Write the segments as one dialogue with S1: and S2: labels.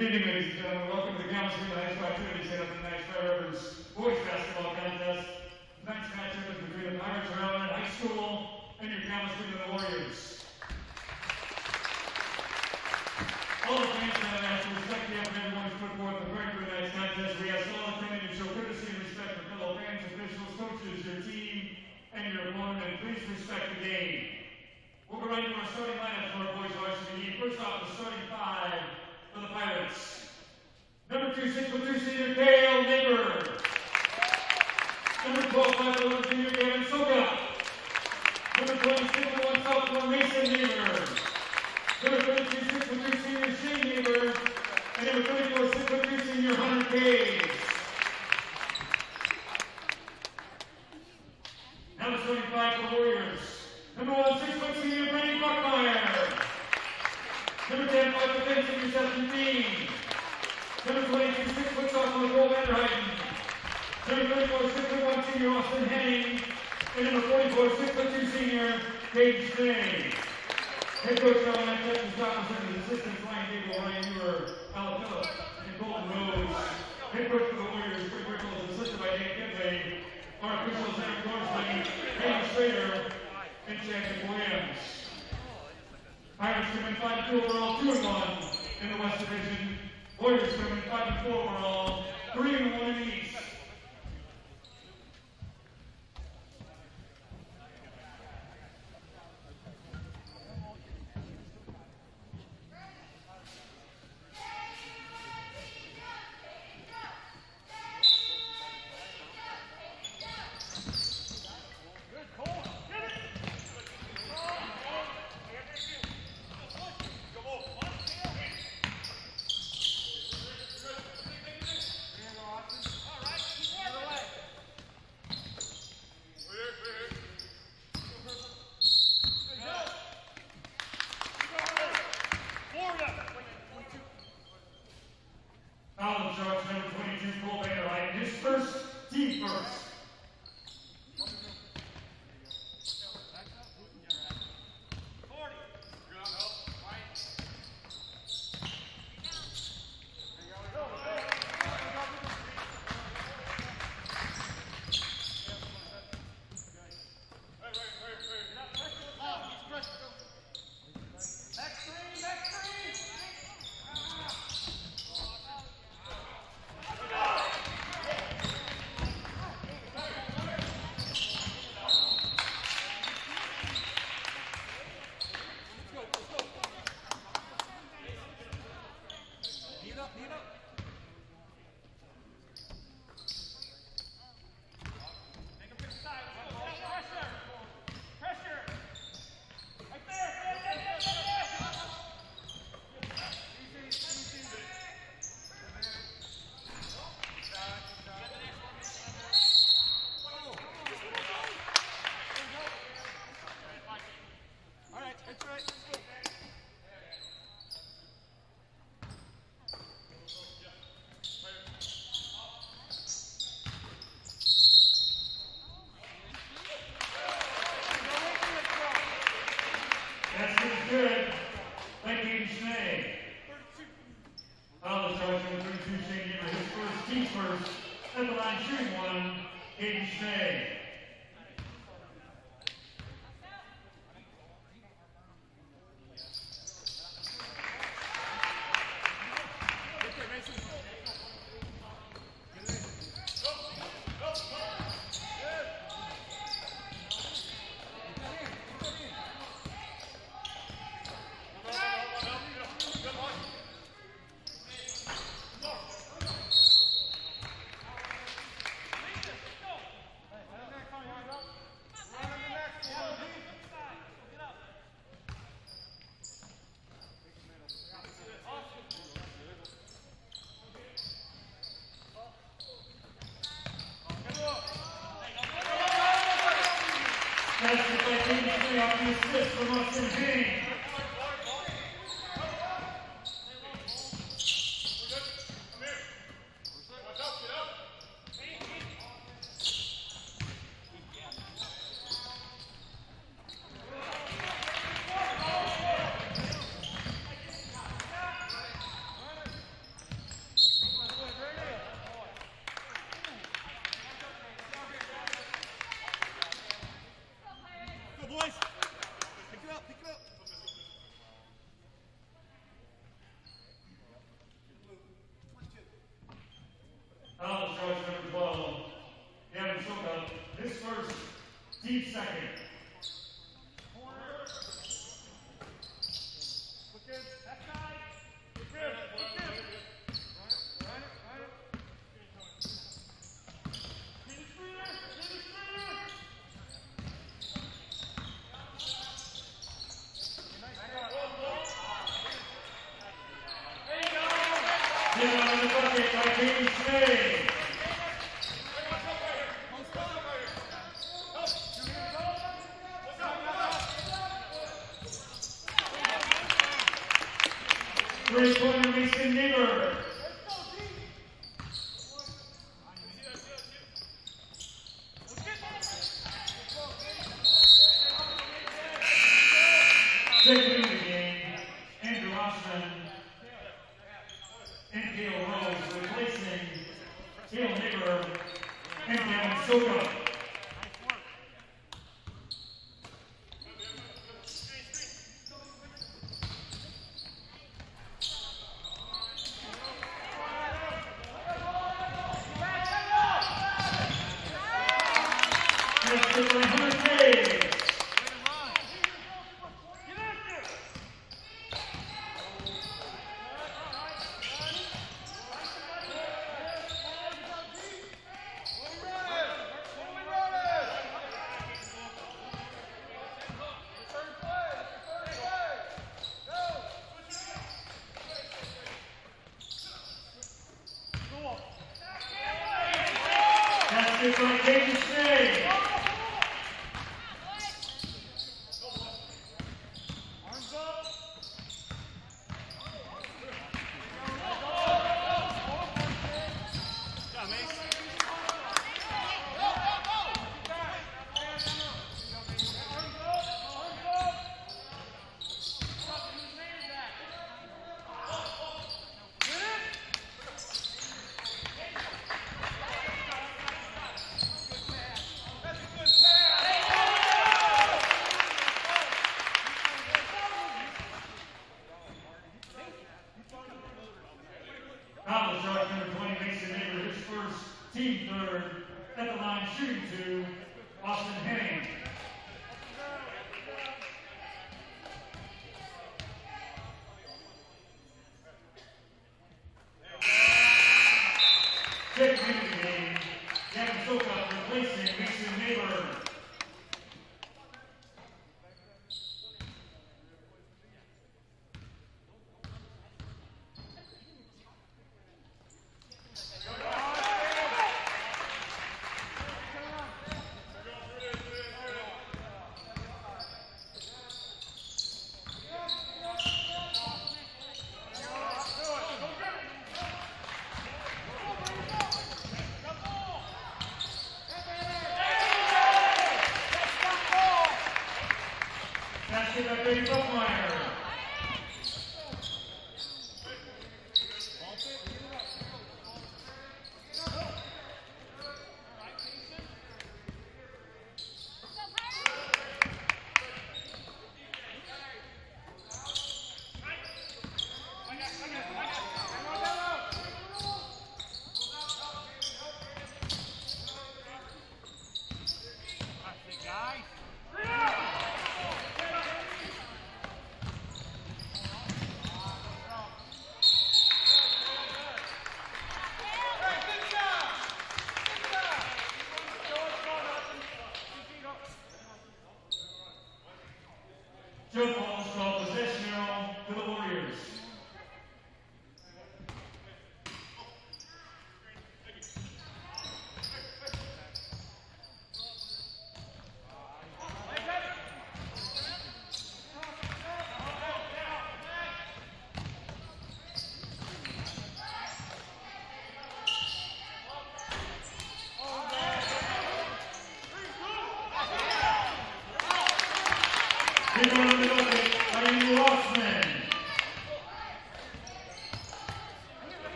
S1: Good evening, ladies and gentlemen. Welcome to the Council United Trinity Center. Amen. Amen. Amen. Three-pointer Mason Neighbor. It by Brady Buckmeyer.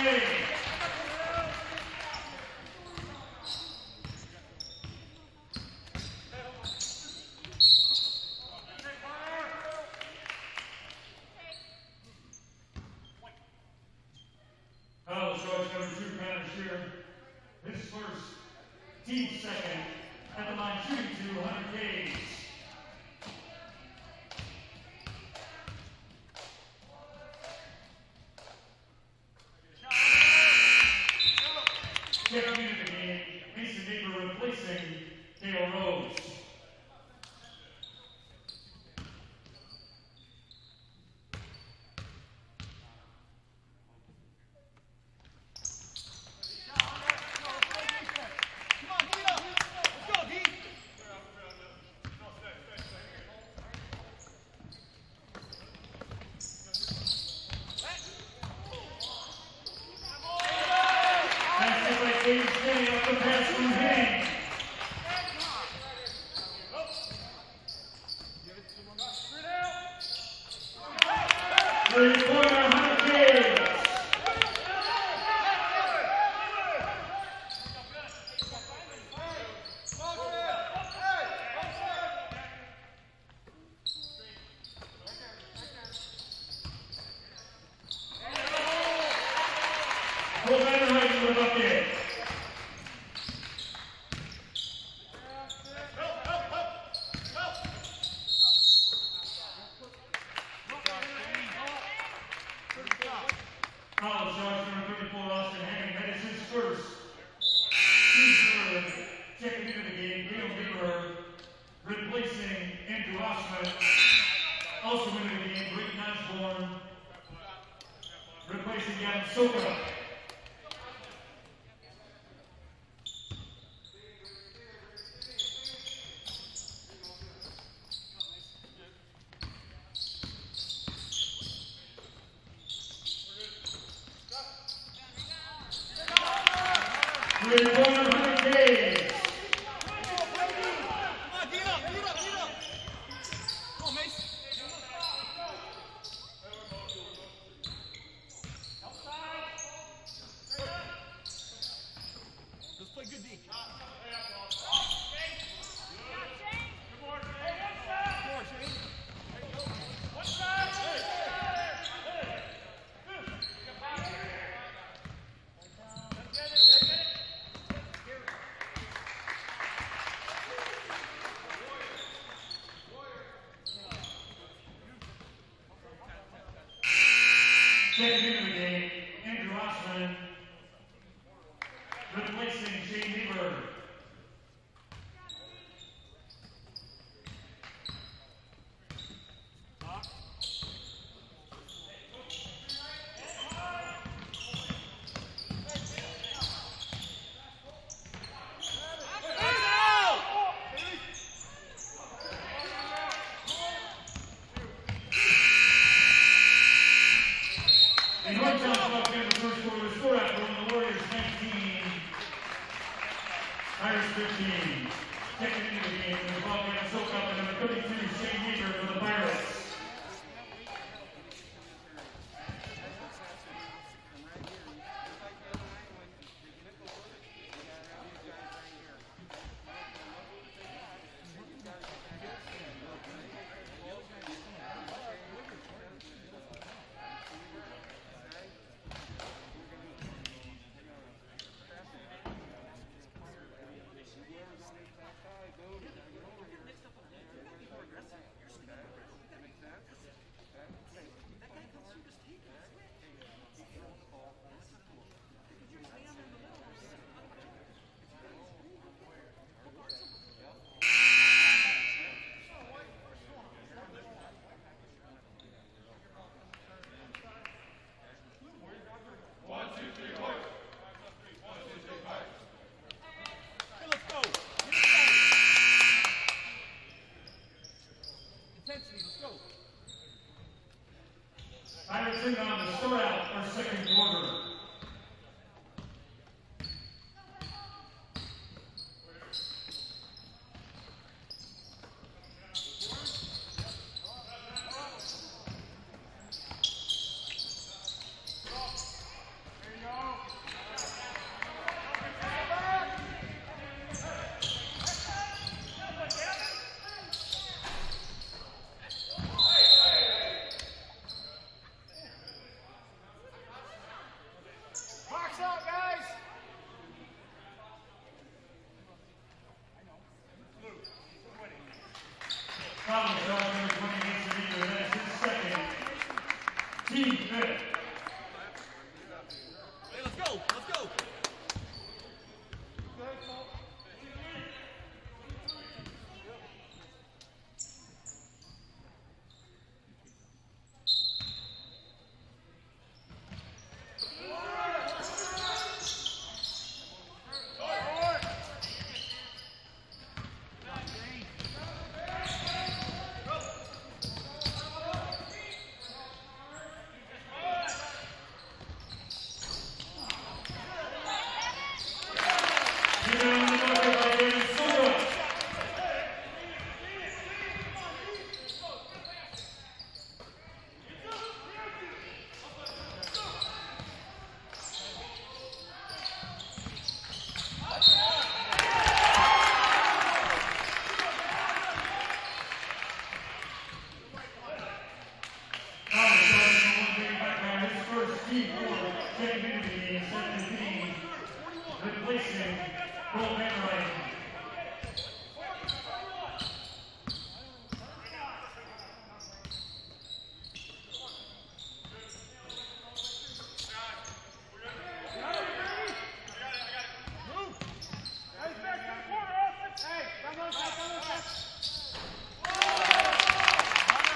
S1: Amen.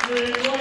S1: Thank you.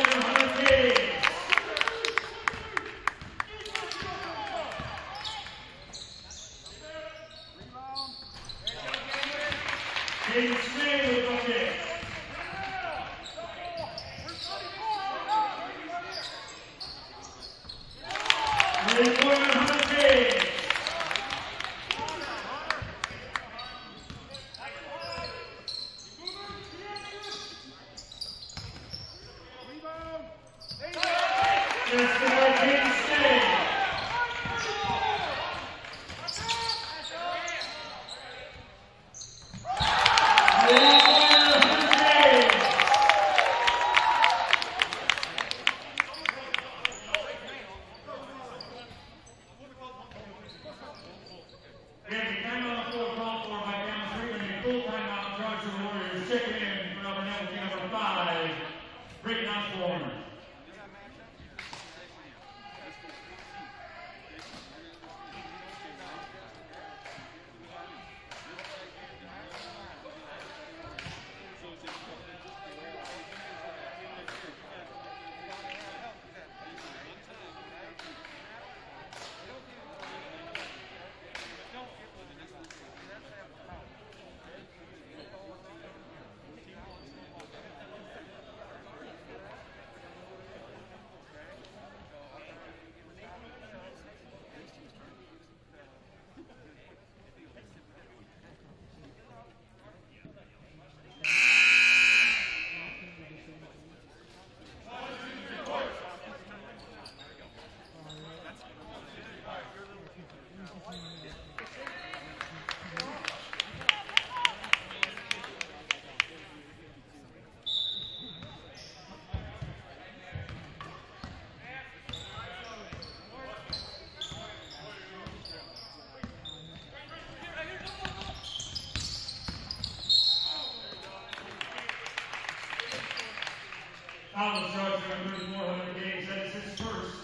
S1: Collins, 400 games. That is his first.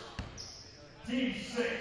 S1: Team six.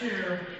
S1: Shear.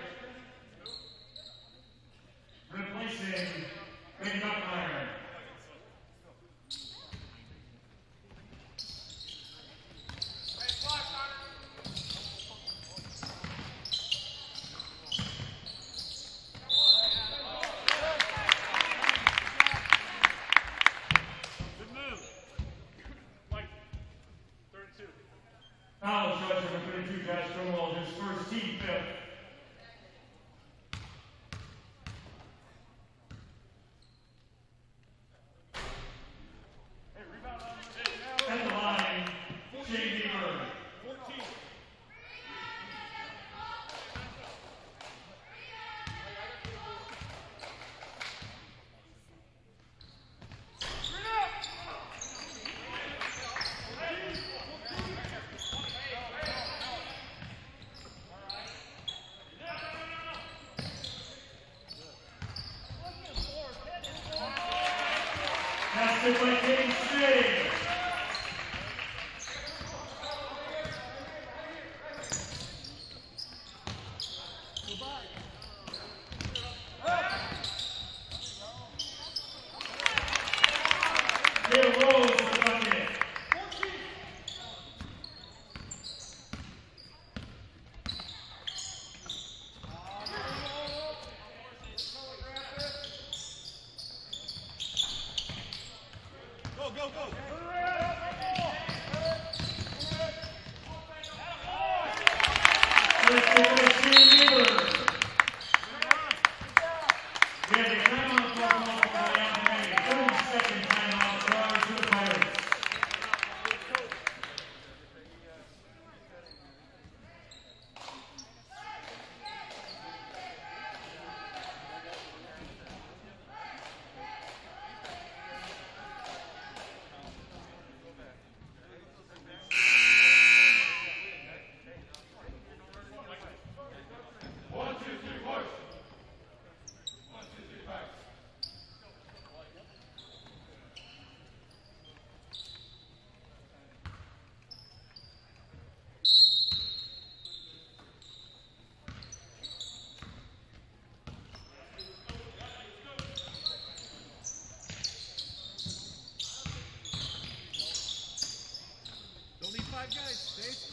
S2: Guys. Stay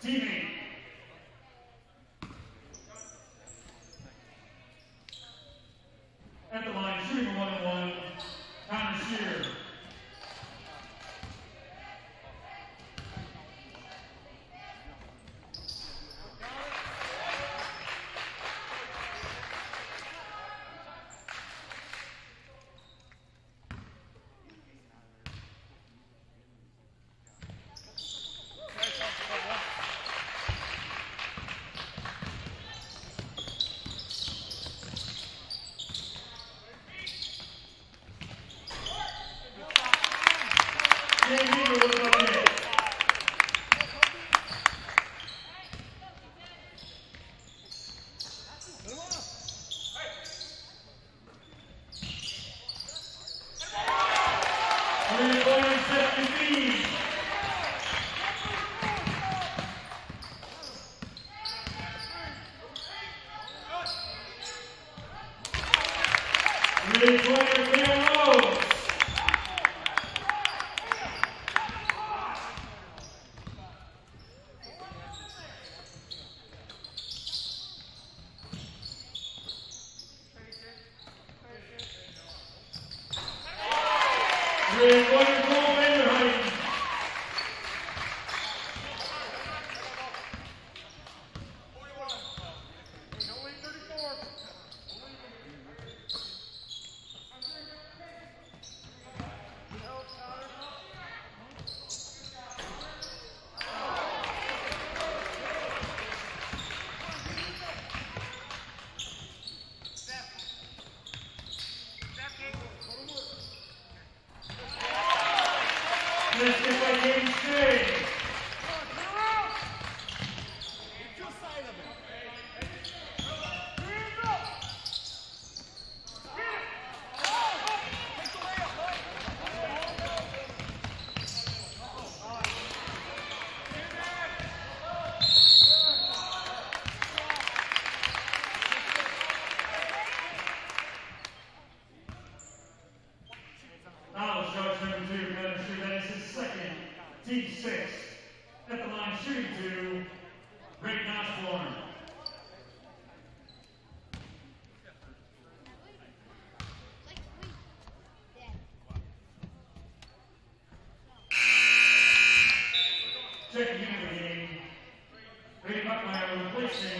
S1: teammate. Into the game, Brady Buckmeyer replacing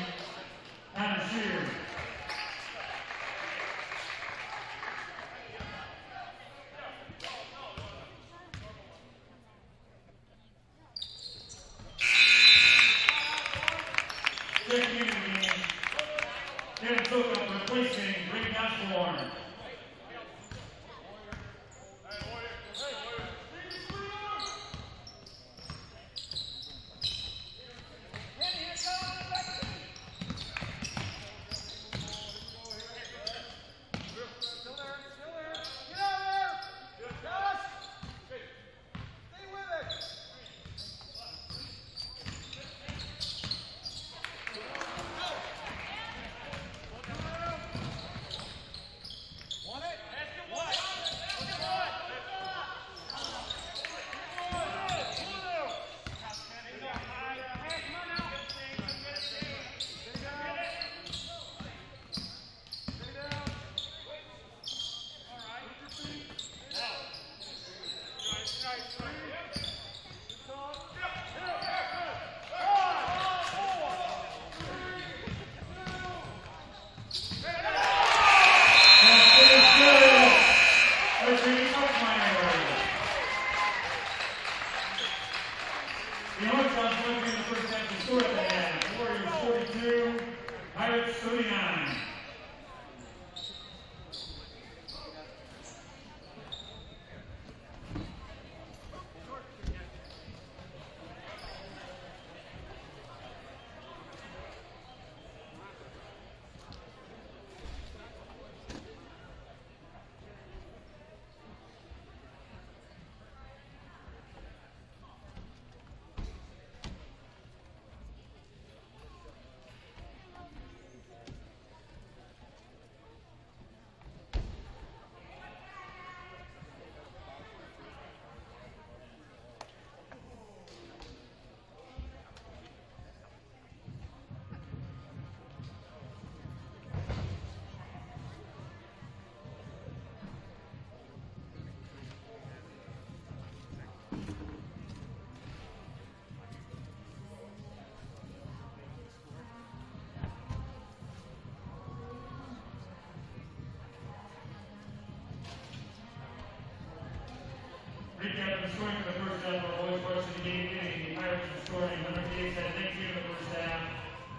S1: Of scoring for the first half of boys varsity game meeting. The Pirates are scoring 108 at 19 in the first half.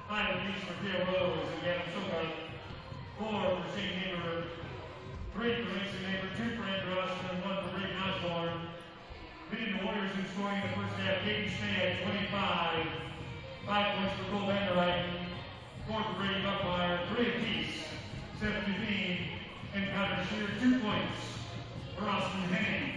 S1: Five apiece for Theo Rose and Gavin Sokol. Four for Shane Neighbor. Three for Mason Neighbor. Two for Andrew Austin one for Reagan Osborne. Leading the Warriors in scoring in the first half, Caden Schnee at 25. Five points for Cole Vanderwijk. Four for Brady Buckmeyer. Three apiece. Seth Devine and Connor Shear. Two points for Austin Henning.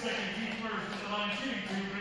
S1: Second team first line three,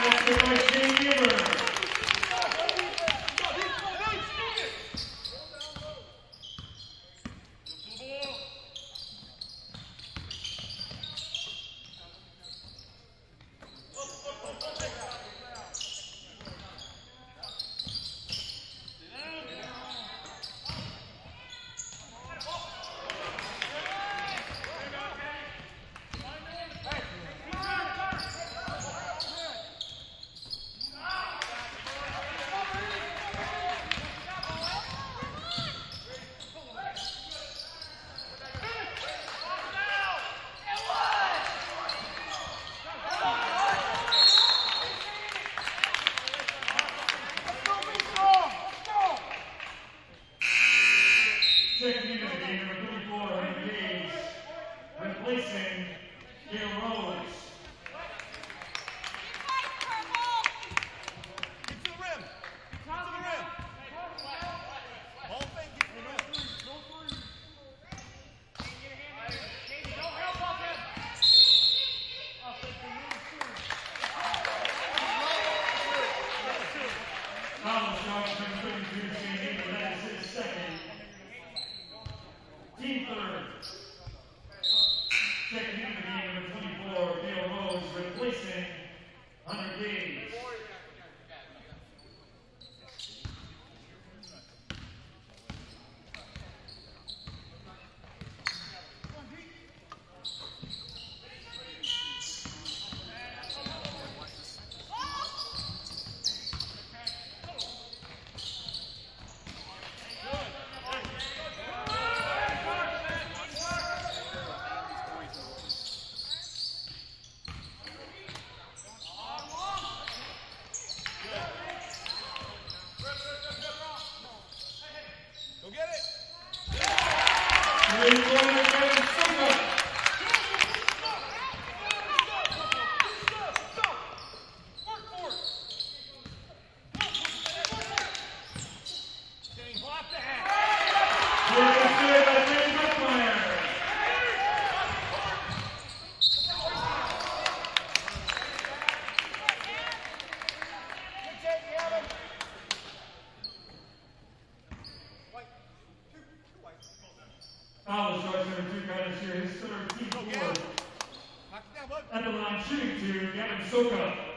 S1: That's it そうか。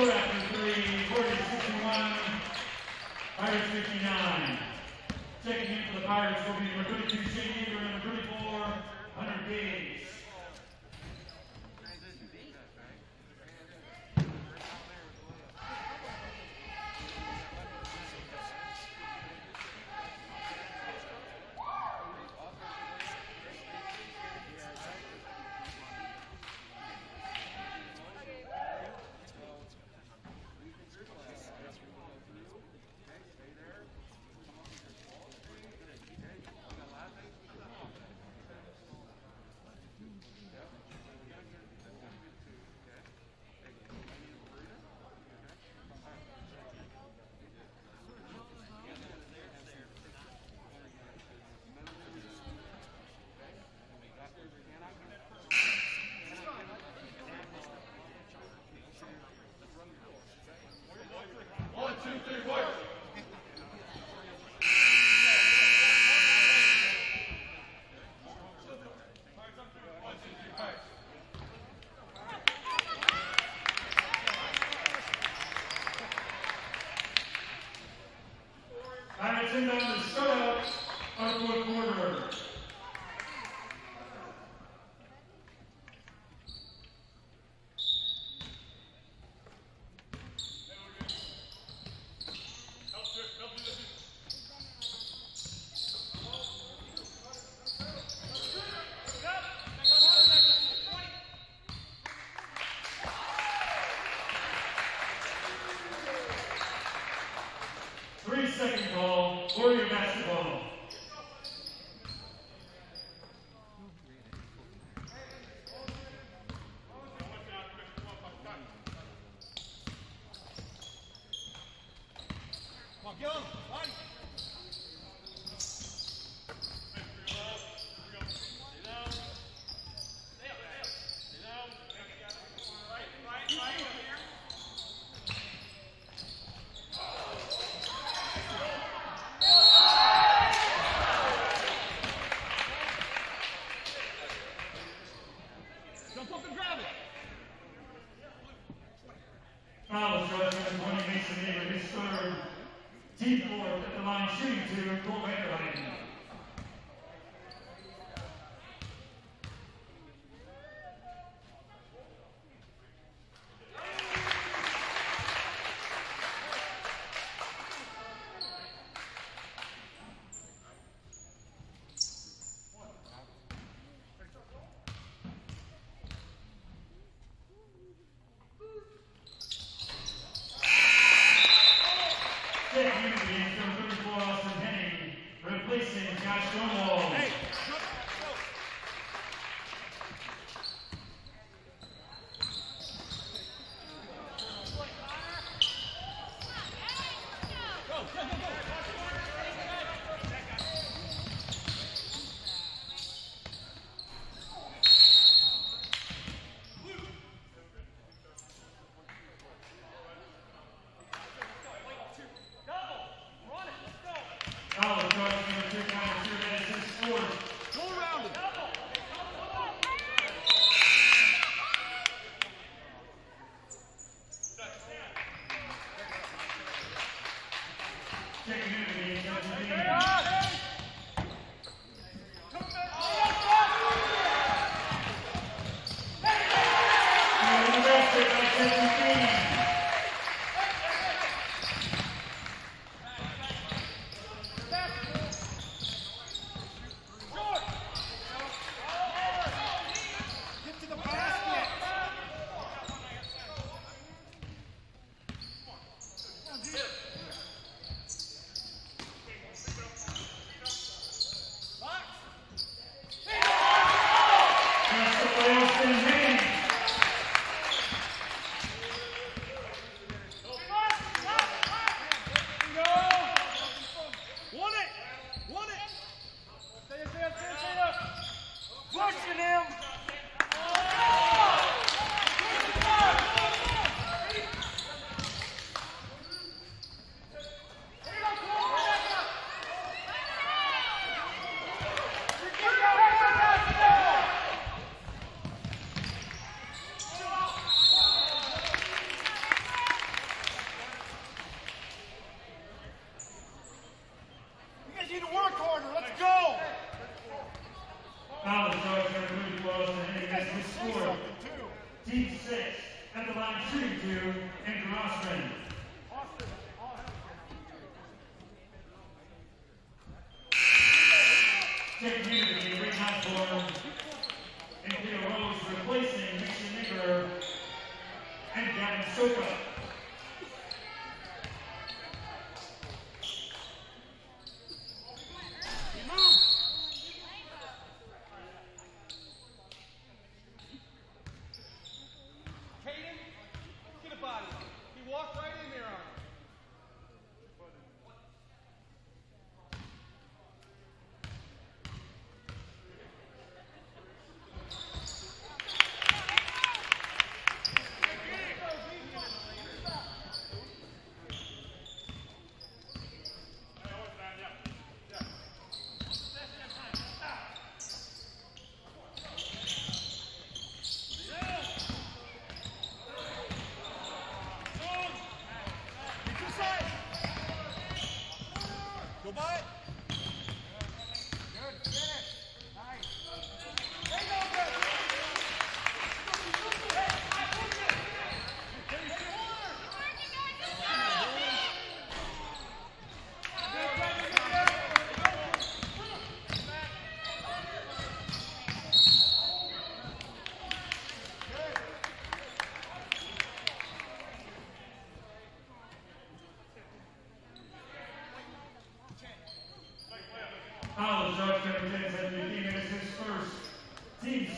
S1: score after three, Georgia 61, Pirates 59. Checking in for the Pirates will be number 32, Shane Eager, number 34, Hunter Gage.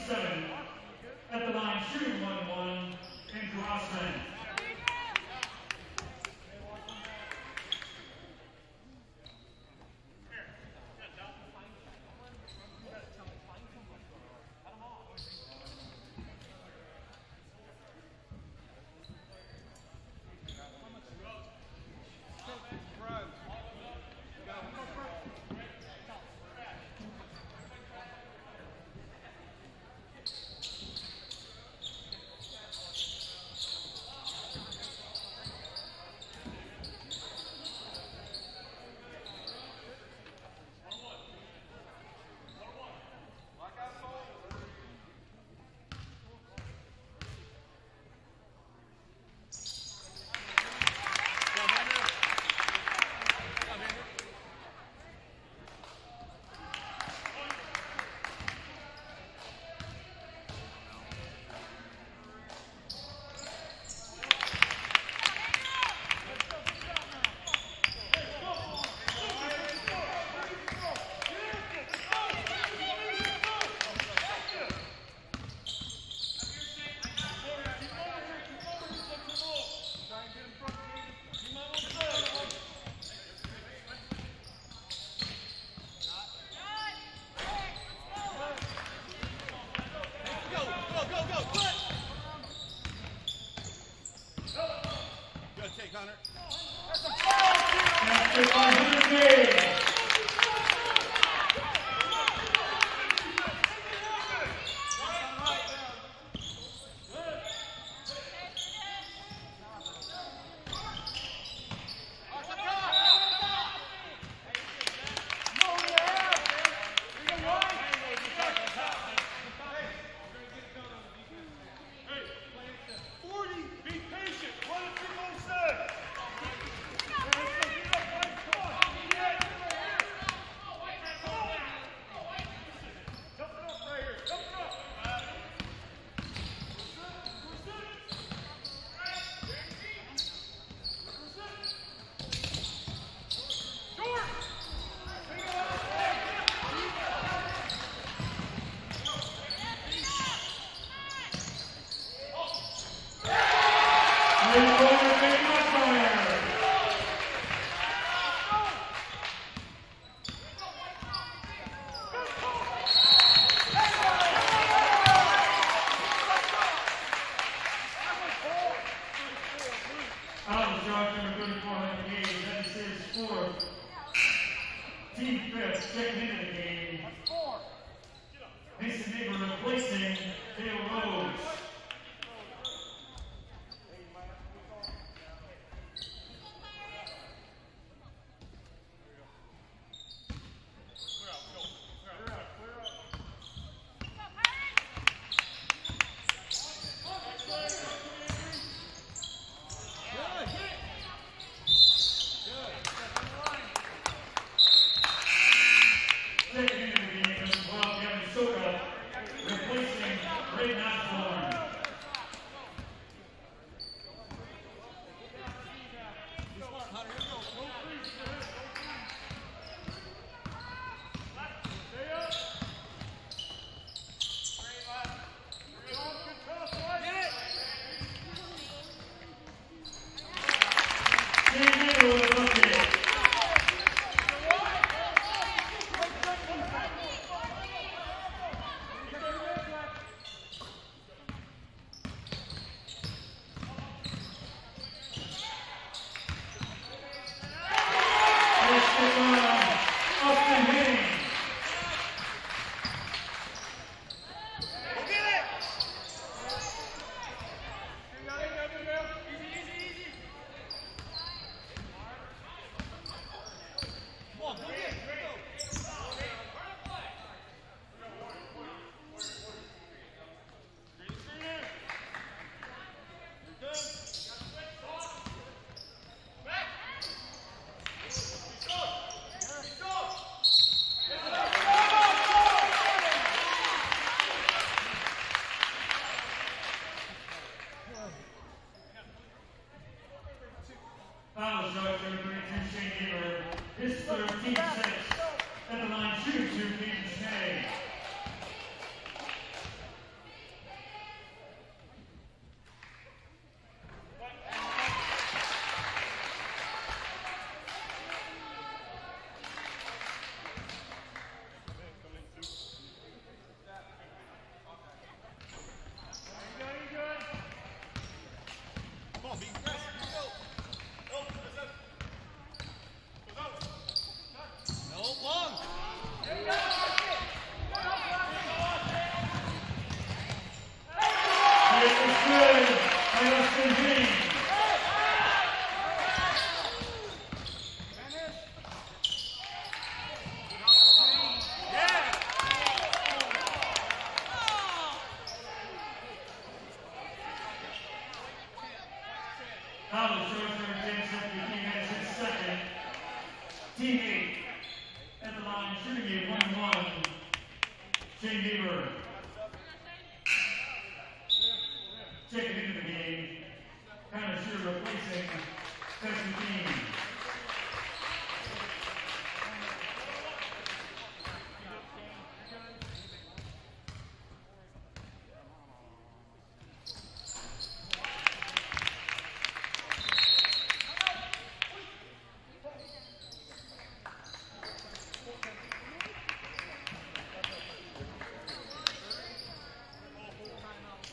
S1: Seven at the line shooting 1-1 and Grossman.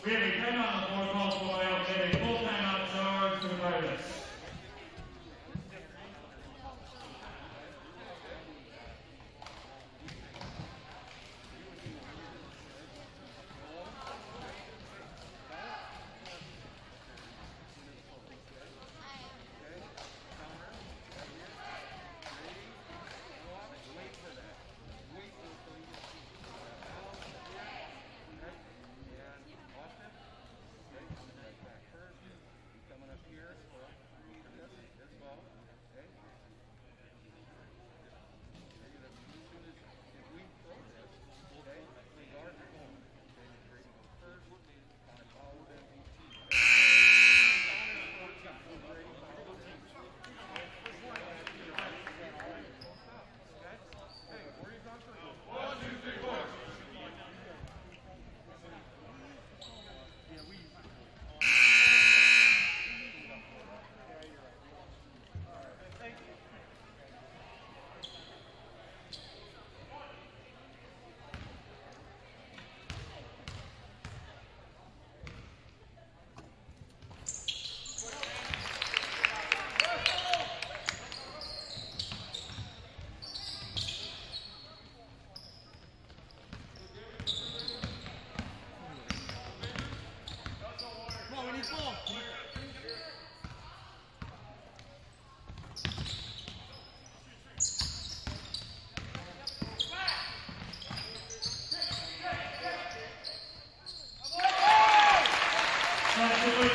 S1: We have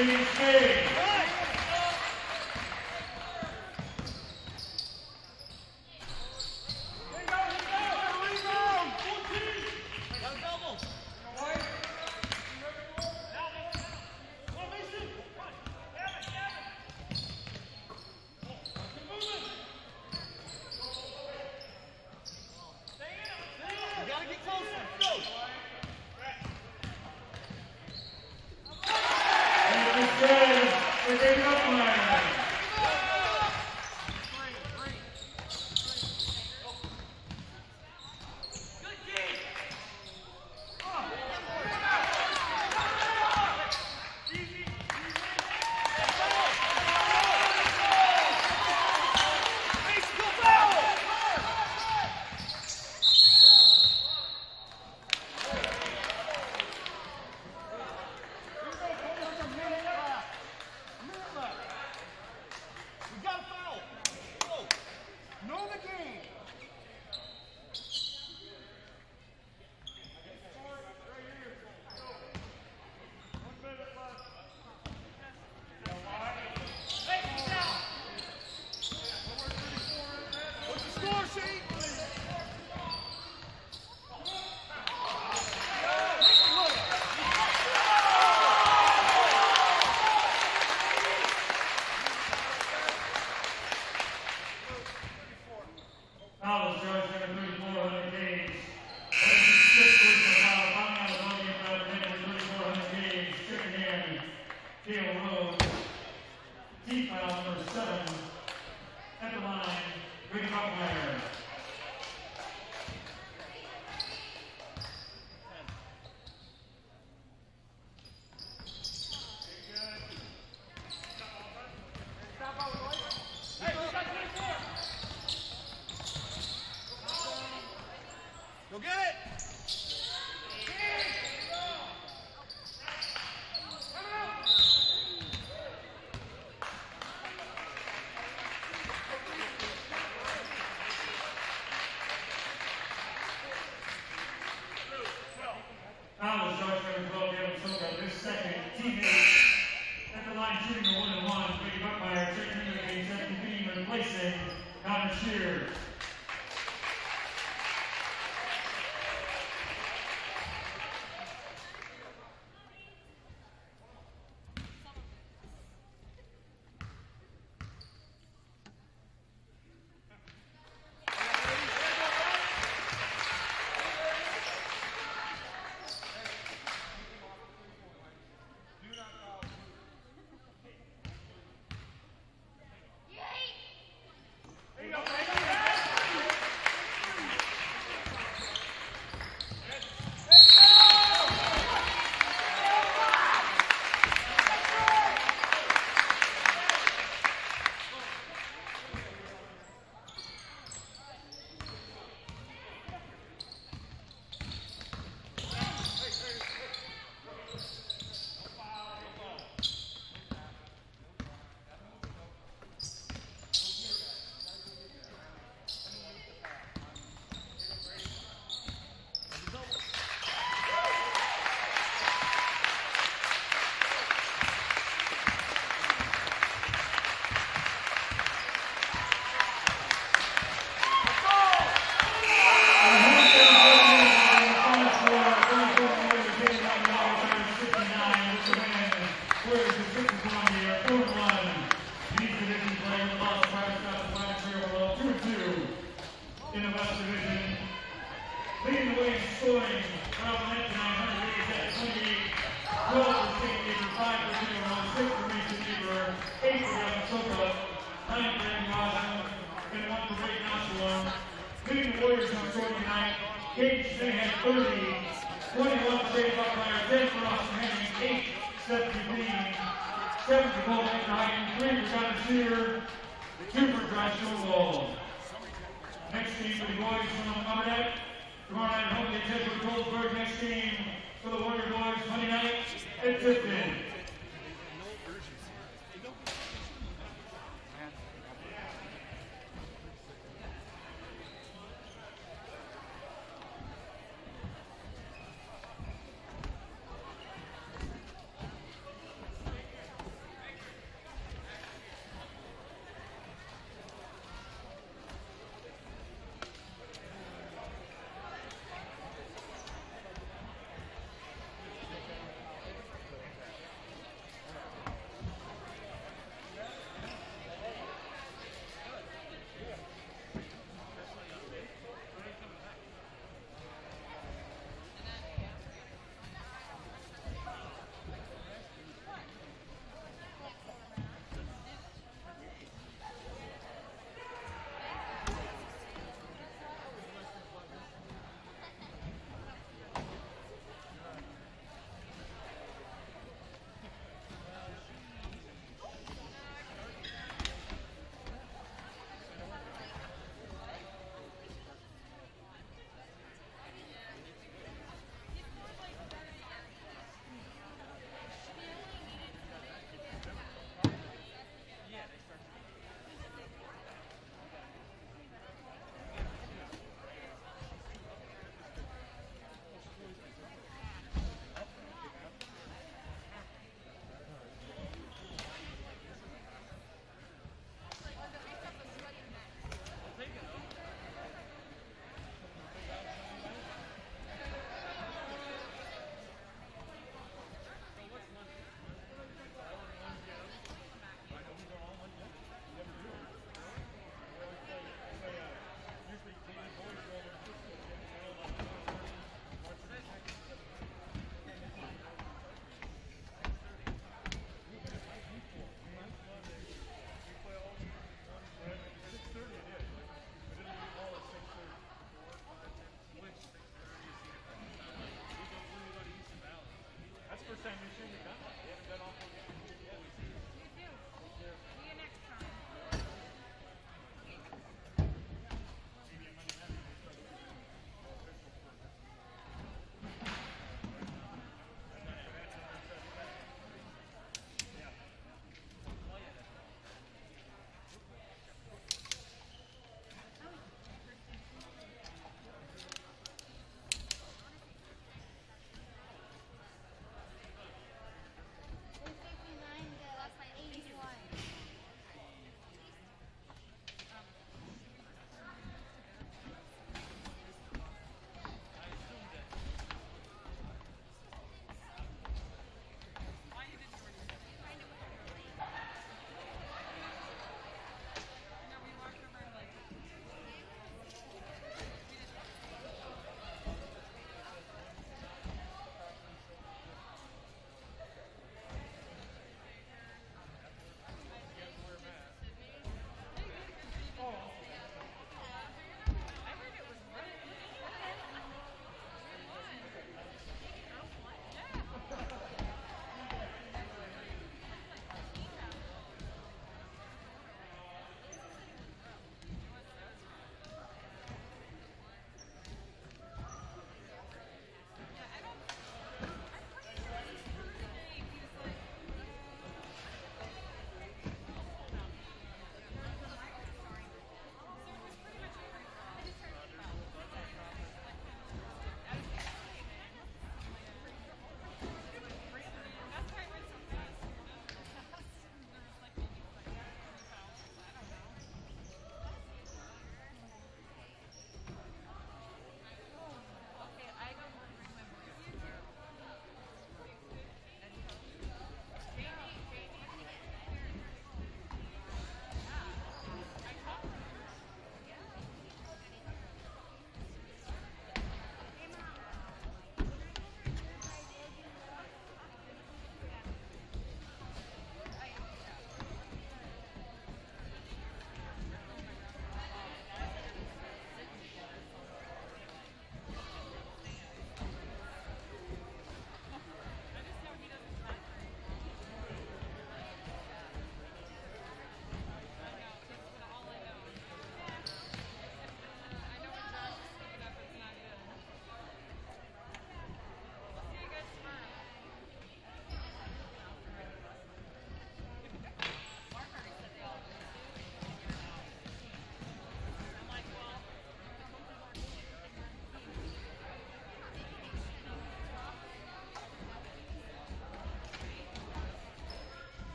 S1: Felipe.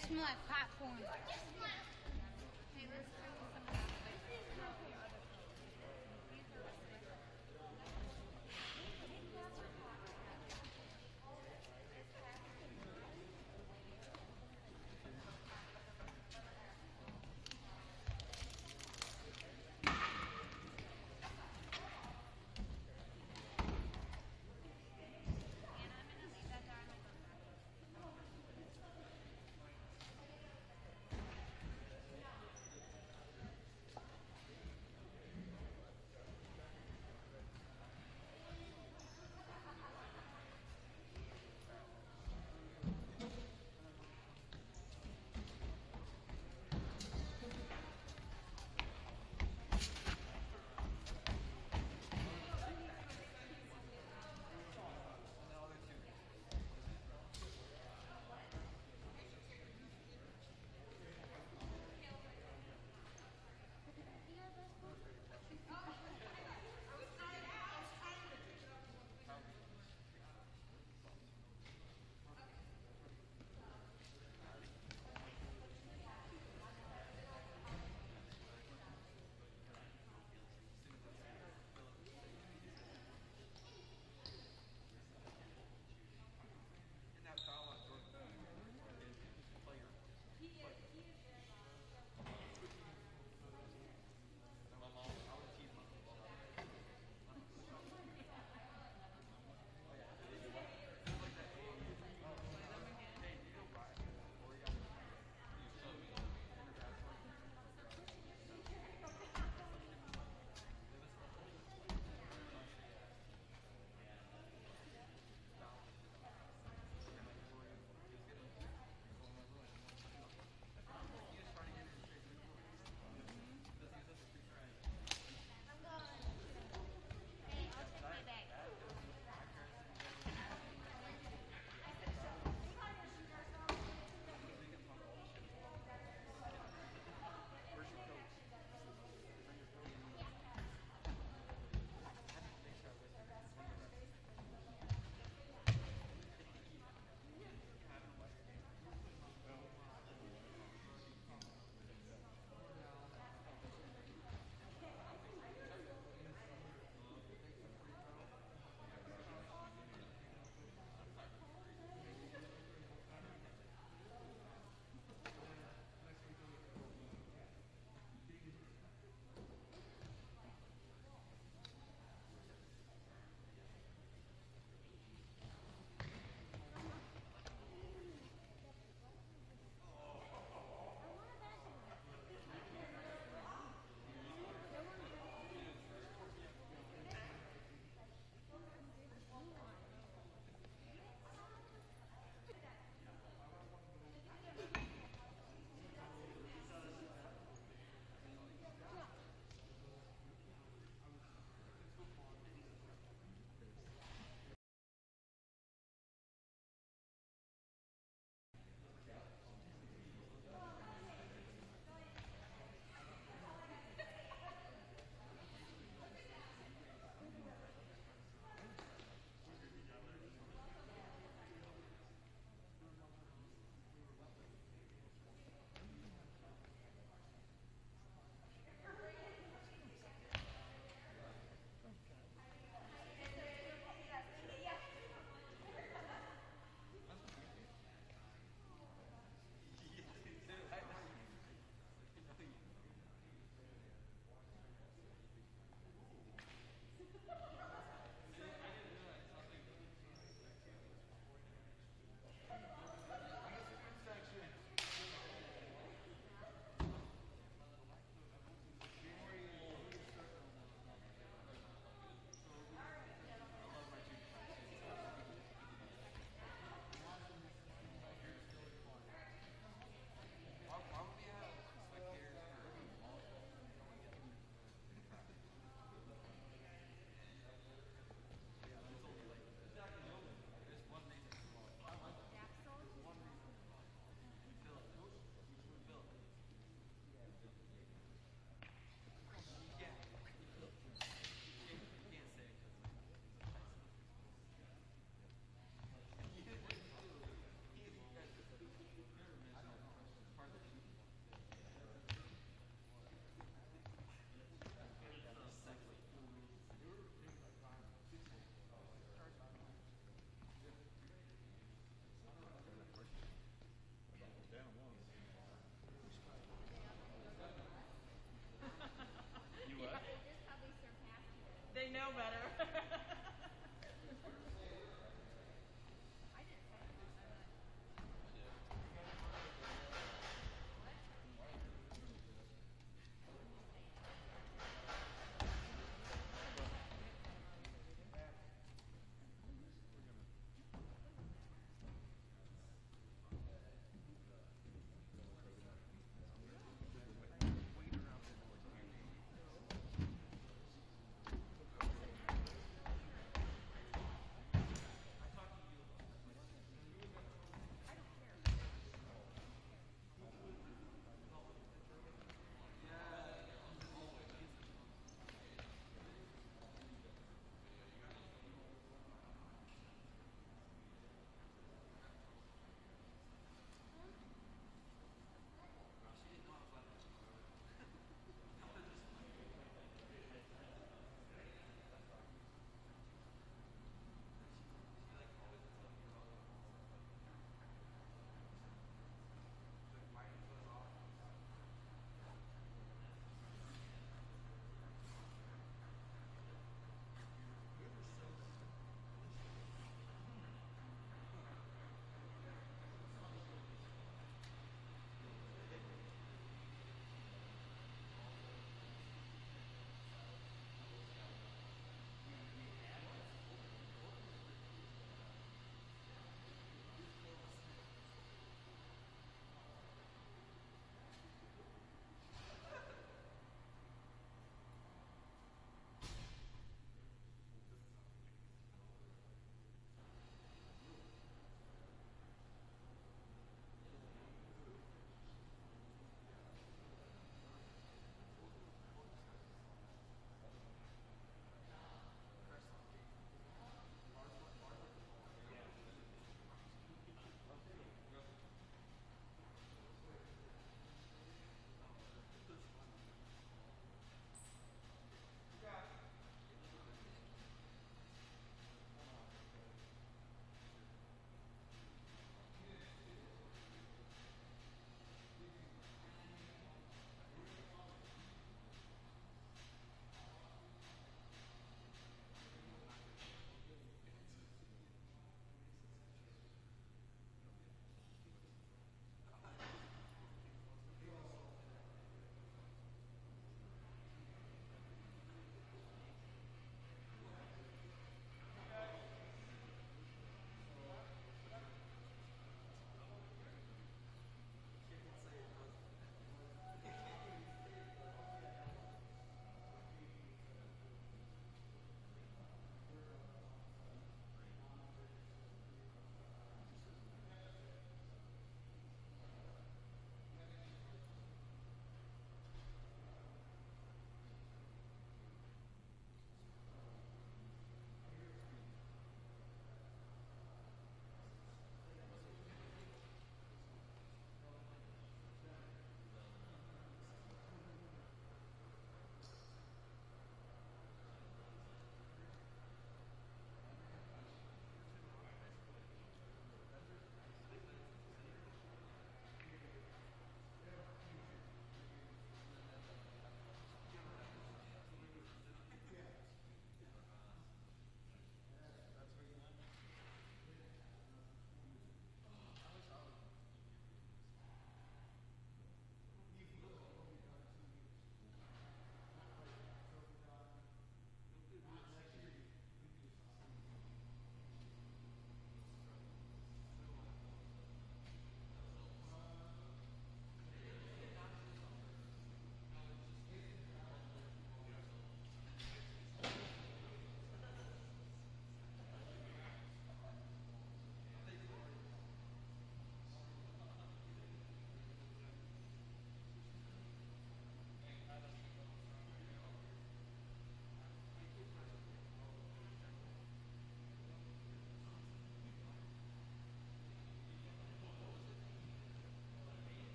S3: Smell like popcorn.